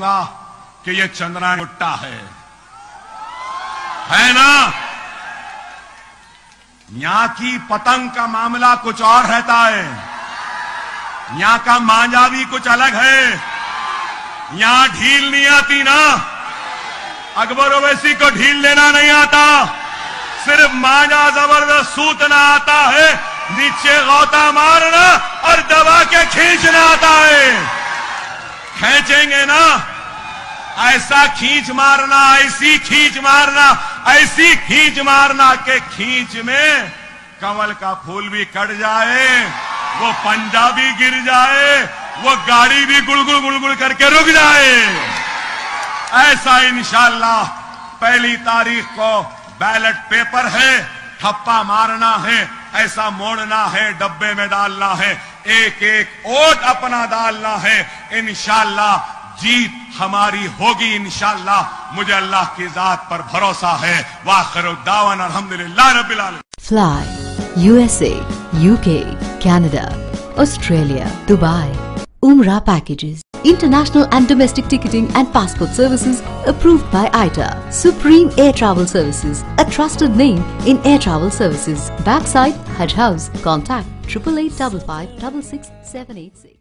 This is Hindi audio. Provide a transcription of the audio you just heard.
कहूँगा कि यह चंद्रयान गुट्टा है। है ना? यहाँ की पतंग का मामला कुछ और रहता है। यहाँ का मांझा भी कुछ अलग है। यहाँ ढील नहीं आती ना। अकबर ओवैसी को ढील लेना नहीं आता। सिर्फ़ मांझा ज़बरदस्त सूतना आता है, नीचे गौता मारना और दबा के खींचना आता है खींचेंगे ना। ऐसा खींच मारना, ऐसी खींच मारना, ऐसी खींच मारना के खींच में कमल का फूल भी कट जाए, वो पंजा भी गिर जाए, वो गाड़ी भी गुड़गुड़ गुड़गुड़ करके रुक जाए। ऐसा इंशाल्लाह पहली तारीख को बैलेट पेपर है, ठप्पा मारना है ऐसा मोड़ना है डब्बे में डालना है एक एक वोट अपना डालना है इंशाल्लाह जीत हमारी होगी इंशाल्लाह मुझे अल्लाह की जात पर भरोसा है वाखिर दावन रब्बिल आलमीन Fly USA, UK, Canada, Australia, Dubai. Umrah packages. International and domestic ticketing and passport services approved by ITA. Supreme Air Travel Services, a trusted name in air travel services. Backside Hajj House. Contact 888 786 786.